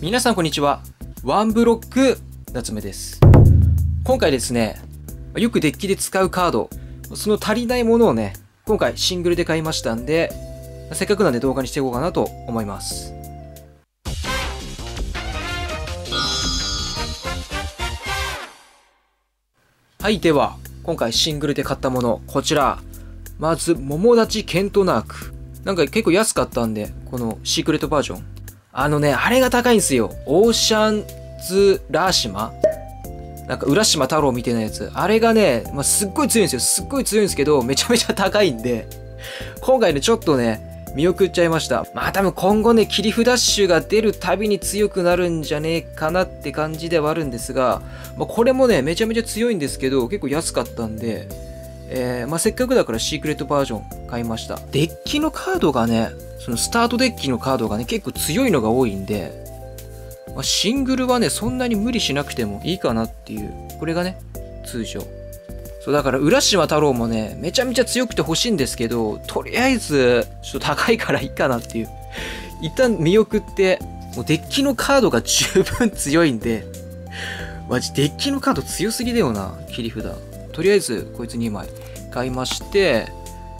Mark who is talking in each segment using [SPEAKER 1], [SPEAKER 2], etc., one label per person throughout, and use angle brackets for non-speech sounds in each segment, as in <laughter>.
[SPEAKER 1] 皆さんこんにちは。ワンブロック夏目です。今回ですね、よくデッキで使うカード、その足りないものをね、今回シングルで買いましたんで、せっかくなんで動画にしていこうかなと思います。はい、では、今回シングルで買ったもの、こちら。まず、桃立ちケントナーク。なんか結構安かったんで、このシークレットバージョン。あのね、あれが高いんですよ。オーシャンズ・ラーシマ？なんか、浦島太郎みたいなやつ。あれがね、まあ、すっごい強いんですよ。すっごい強いんですけど、めちゃめちゃ高いんで、今回ね、ちょっとね、見送っちゃいました。まあ多分今後ね、切り札ッシュが出るたびに強くなるんじゃねえかなって感じではあるんですが、まあ、これもね、めちゃめちゃ強いんですけど、結構安かったんで、えー、まあせっかくだからシークレットバージョン買いました。デッキのカードがね、そのスタートデッキのカードがね、結構強いのが多いんで、まあ、シングルはね、そんなに無理しなくてもいいかなっていう、これがね、通常。そう、だから、浦島太郎もね、めちゃめちゃ強くて欲しいんですけど、とりあえず、ちょっと高いからいいかなっていう。一旦見送って、もうデッキのカードが十分強いんで、マジデッキのカード強すぎだよな、切り札。とりあえず、こいつ2枚買いまして、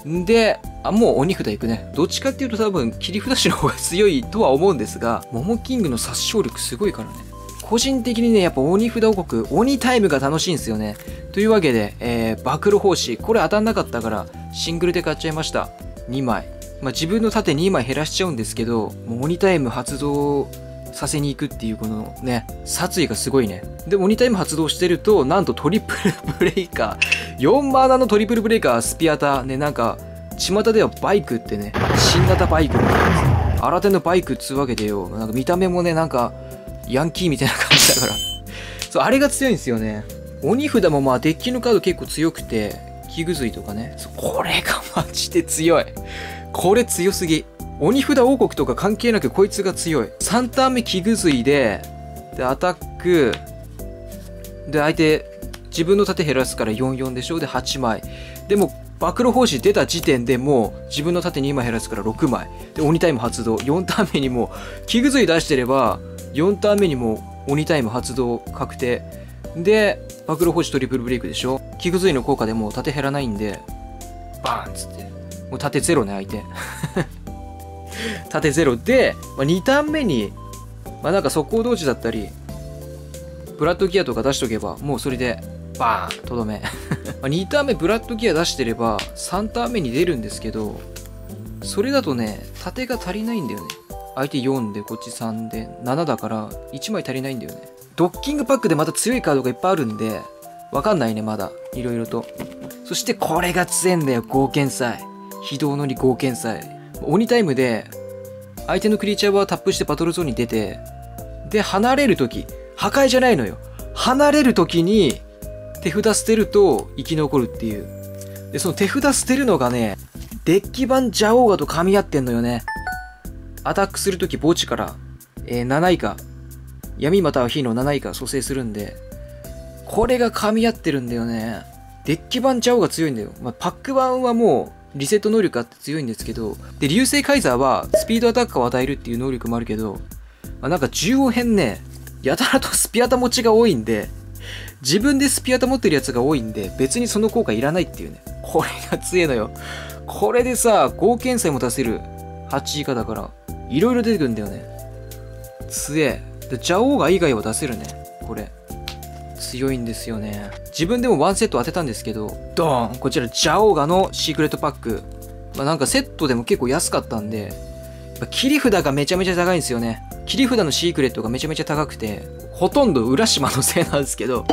[SPEAKER 1] で、あ、もう鬼札いくね。どっちかっていうと多分、切り札師の方が強いとは思うんですが、モモキングの殺傷力すごいからね。個人的にね、やっぱ鬼札王国、鬼タイムが楽しいんですよね。というわけで、えー、暴露奉仕。これ当たんなかったから、シングルで買っちゃいました。2枚。まあ、自分の盾2枚減らしちゃうんですけど、もう鬼タイム発動させに行くっていうこのね、殺意がすごいね。で、鬼タイム発動してると、なんとトリプル <laughs> ブレイカー。4マーナのトリプルブレイカー、スピアタ。ね、なんか、巷ではバイクってね、新型バイクみたいなやつ。新手のバイクっつうわけでよ。なんか見た目もね、なんか、ヤンキーみたいな感じだから。<laughs> そう、あれが強いんですよね。鬼札もまあデッキのカード結構強くて、器具髄とかね。これがマジで強い。これ強すぎ。鬼札王国とか関係なくこいつが強い。3ターン目器具髄で、で、アタック、で、相手、自分の盾減らすから44でしょで、8枚。でも、暴露奉仕出た時点でもう自分の盾2枚減らすから6枚。で、鬼タイム発動。4ターン目にもう、器具髄出してれば、4ターン目にも鬼タイム発動確定。で、暴露奉仕トリプルブレイクでしょ器具髄の効果でもう盾減らないんで、バーンっつって。もう盾ゼロね、相手。縦ゼロで、まあ、2ターン目に、まあ、なんか速攻同時だったり、ブラッドギアとか出しとけば、もうそれで、バーンとどめ。<laughs> ま2ターン目ブラッドギア出してれば、3ターン目に出るんですけど、それだとね、縦が足りないんだよね。相手4で、こっち3で、7だから、1枚足りないんだよね。ドッキングパックでまた強いカードがいっぱいあるんで、わかんないね、まだ。いろいろと。そしてこれが強いんだよ、合剣祭。非道のり合剣祭。鬼タイムで、相手のクリーチャーはタップしてバトルゾーンに出て、で、離れるとき、破壊じゃないのよ。離れるときに、手札捨てると生き残るっていう。で、その手札捨てるのがね、デッキ版ジャオーガと噛み合ってんのよね。アタックするとき墓地から、えー7以下、闇または火の7以下蘇生するんで、これが噛み合ってるんだよね。デッキ版ジャオが強いんだよ。まあ、パック版はもう、リセット能力あって強いんですけど、で、流星カイザーはスピードアタックを与えるっていう能力もあるけど、まあ、なんか銃王編ね、やたらとスピアタ持ちが多いんで、自分でスピアタ持ってるやつが多いんで、別にその効果いらないっていうね。これが強いのよ。これでさ、合剣祭も出せる。8以下だから、いろいろ出てくるんだよね。強え。で、ジャオーガ以外は出せるね。これ。強いんですよね。自分でもワンセット当てたんですけど、ドーンこちら、ジャオーガのシークレットパック。まあなんかセットでも結構安かったんで、切り札がめちゃめちゃ高いんですよね。切り札のシークレットがめちゃめちゃ高くて、ほとんど浦島のせいなんですけど、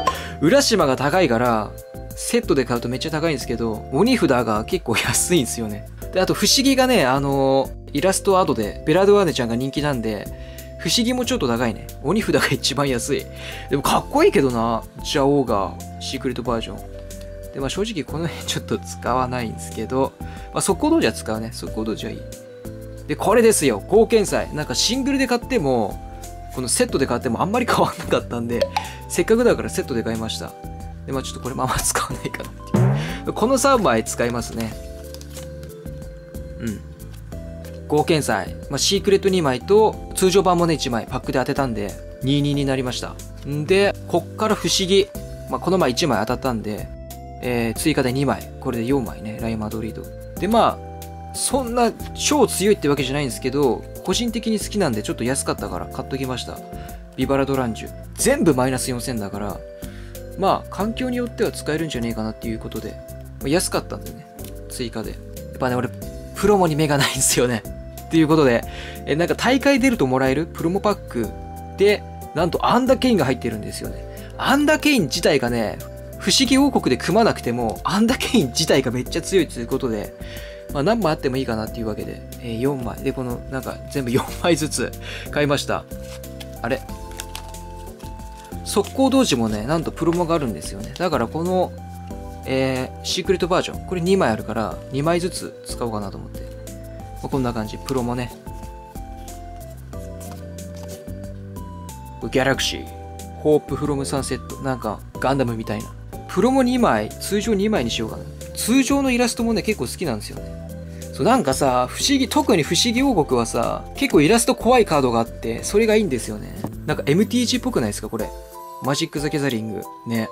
[SPEAKER 1] 浦島が高いから、セットで買うとめっちゃ高いんですけど、鬼札が結構安いんですよね。で、あと不思議がね、あのーイラストアドで、ベラドワーネちゃんが人気なんで、不思議もちょっと高いね。鬼札が一番安い。でもかっこいいけどな、ジャオーガーシークレットバージョン。で、まあ正直この辺ちょっと使わないんですけど、まあ速攻道じゃ使うね。速攻道じゃいい。で、これですよ。貢献祭。なんかシングルで買っても、このセットで買ってもあんまり変わんなかったんで、せっかくだからセットで買いました。で、まあちょっとこれまあま使わないかなっていう。この3枚使いますね。うん。合剣祭。まあシークレット2枚と、通常版もね、1枚パックで当てたんで、22になりました。んで、こっから不思議。まあ、この前1枚当たったんで、えー、追加で2枚。これで4枚ね、ライマドリード。で、まあ、そんな超強いってわけじゃないんですけど、個人的に好きなんでちょっと安かったから買っときました。ビバラドランジュ。全部マイナス4000だから、まあ、環境によっては使えるんじゃねえかなっていうことで、まあ、安かったんでね、追加で。やっぱね、俺、プロモに目がないんですよね。っていうことで、えなんか大会出るともらえる？プロモパックで、なんとアンダーケインが入ってるんですよね。アンダーケイン自体がね、不思議王国で組まなくても、アンダーケイン自体がめっちゃ強いということで、まあ何枚あってもいいかなっていうわけで、えー、4枚。で、このなんか全部4枚ずつ買いました。あれ？速攻同時もね、なんとプロモがあるんですよね。だからこの、えー、シークレットバージョン、これ2枚あるから、2枚ずつ使おうかなと思って。まあ、こんな感じ、プロモね。ギャラクシー、ホープフロムサンセット、なんかガンダムみたいな。プロモ2枚、通常2枚にしようかな。通常のイラストもね、結構好きなんですよね。そうなんかさ、不思議、特に不思議王国はさ、結構イラスト怖いカードがあって、それがいいんですよね。なんか MTG っぽくないですか、これ。マジック・ザ・ギャザリング。ね。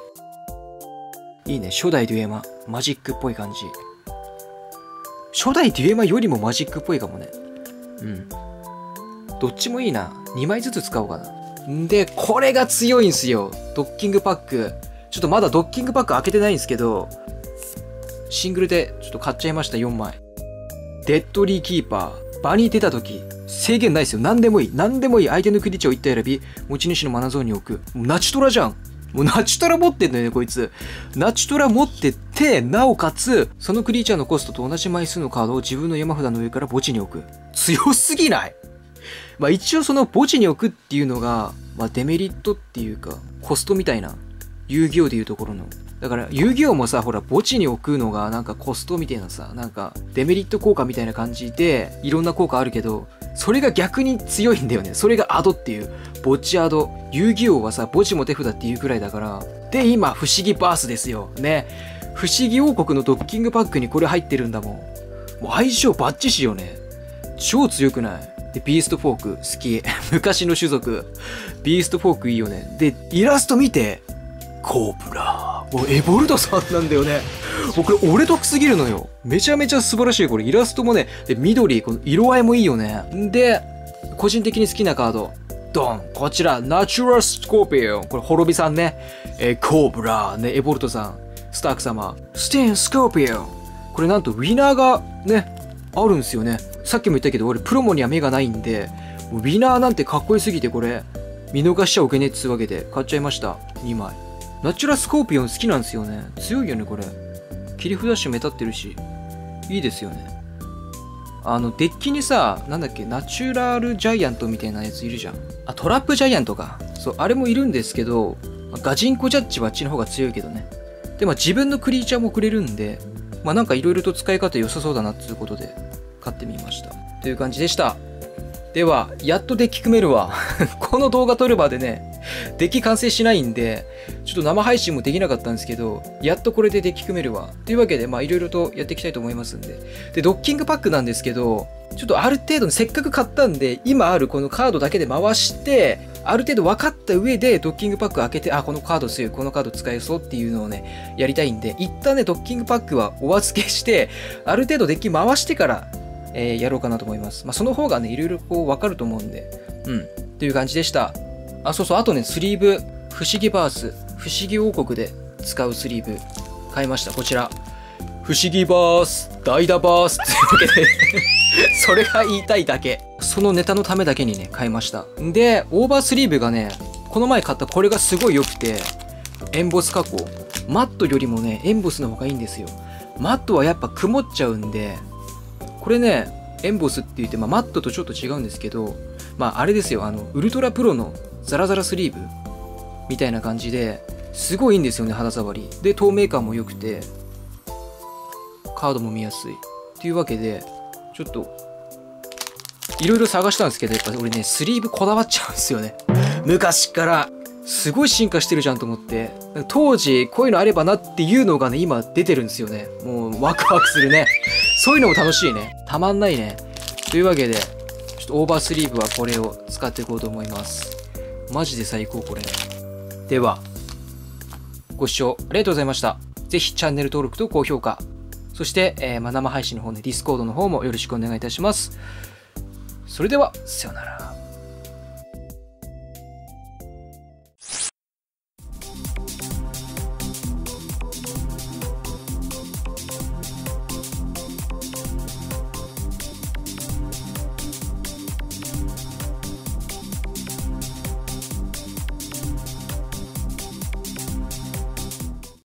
[SPEAKER 1] いいね。初代デュエマ。マジックっぽい感じ。初代デュエマよりもマジックっぽいかもね。うん。どっちもいいな。2枚ずつ使おうかな。んで、これが強いんすよ。ドッキングパック。ちょっとまだドッキングパック開けてないんですけど、シングルでちょっと買っちゃいました、4枚。デッドリーキーパー。場に出た時、制限ないですよ。何でもいい。何でもいい。相手のクリーチャーを1体選び、持ち主のマナゾーンに置く。ナチトラじゃん。もうナチトラ持ってんのよね、こいつ。ナチトラ持ってって、なおかつ、そのクリーチャーのコストと同じ枚数のカードを自分の山札の上から墓地に置く。強すぎない？まあ一応その墓地に置くっていうのが、まあデメリットっていうか、コストみたいな、遊戯王でいうところの。だから遊戯王もさ、ほら墓地に置くのがなんかコストみたいなさ、なんかデメリット効果みたいな感じで、いろんな効果あるけど、それが逆に強いんだよね。それがアドっていう。墓地アド。遊戯王はさ、墓地も手札っていうくらいだから。で、今、不思議バースですよ。ね。不思議王国のドッキングパックにこれ入ってるんだもん。もう相性バッチシよね。超強くない？で、ビーストフォーク好き。<laughs> 昔の種族。ビーストフォークいいよね。で、イラスト見て。コープラー。もうエボルトさんなんだよね。もうこれ俺得すぎるのよ。めちゃめちゃ素晴らしい。これイラストもね、で、緑、この色合いもいいよね。で、個人的に好きなカード。ドンこちら、ナチュラルスコーピオン。これ、滅びさんね。えー、コーブラー、ね、エボルトさん。スターク様。ステンスコーピオン。これなんと、 WINNERがね、あるんですよね。さっきも言ったけど、俺、プロモには目がないんで、 WINNERなんてかっこよすぎて、これ、見逃しちゃおけねっつうわけで、買っちゃいました。2枚。ナチュラスコーピオン好きなんですよね。強いよね、これ。切り札種目立ってるし、いいですよね。あの、デッキにさ、なんだっけ、ナチュラルジャイアントみたいなやついるじゃん。あ、トラップジャイアントか。そう、あれもいるんですけど、ガチンコジャッジはあっちの方が強いけどね。で、まあ自分のクリーチャーもくれるんで、まあなんか色々と使い方良さそうだなっていうことで、買ってみました。という感じでした。では、やっとデッキ組めるわ。<laughs> この動画撮るまでね、デッキ完成しないんで、ちょっと生配信もできなかったんですけど、やっとこれでデッキ組めるわ。というわけで、まあいろいろとやっていきたいと思いますんで。で、ドッキングパックなんですけど、ちょっとある程度せっかく買ったんで、今あるこのカードだけで回して、ある程度分かった上でドッキングパック開けて、あ、このカード強い、このカード使えそうっていうのをね、やりたいんで、一旦ね、ドッキングパックはお預けして、ある程度デッキ回してから、えー、やろうかなと思います。まあ、その方がね、いろいろこう分かると思うんで、うん、という感じでした。あ、そうそう、あとね、スリーブ、不思議バース、不思議王国で使うスリーブ、買いました。こちら。不思議バース、代打バースっていうわけで <laughs> それが言いたいだけ。そのネタのためだけにね、買いました。で、オーバースリーブがね、この前買ったこれがすごい良くて、エンボス加工。マットよりもね、エンボスの方がいいんですよ。マットはやっぱ曇っちゃうんで、これね、エンボスって言って、まあ、マットとちょっと違うんですけど、まあ、あれですよ、あの、ウルトラプロのザラザラスリーブみたいな感じですごいいいんですよね肌触り。で透明感も良くてカードも見やすい。っていうわけでちょっといろいろ探したんですけどやっぱ俺ねスリーブこだわっちゃうんですよね。昔から。すごい進化してるじゃんと思って。当時こういうのあればなっていうのがね今出てるんですよね。もうワクワクするね。そういうのも楽しいね。たまんないね。というわけでちょっとオーバースリーブはこれを使っていこうと思います。マジで最高これ。では、ご視聴ありがとうございました。ぜひチャンネル登録と高評価、そして、えーま生配信の方ね、ディスコードの方もよろしくお願いいたします。それでは、さよなら。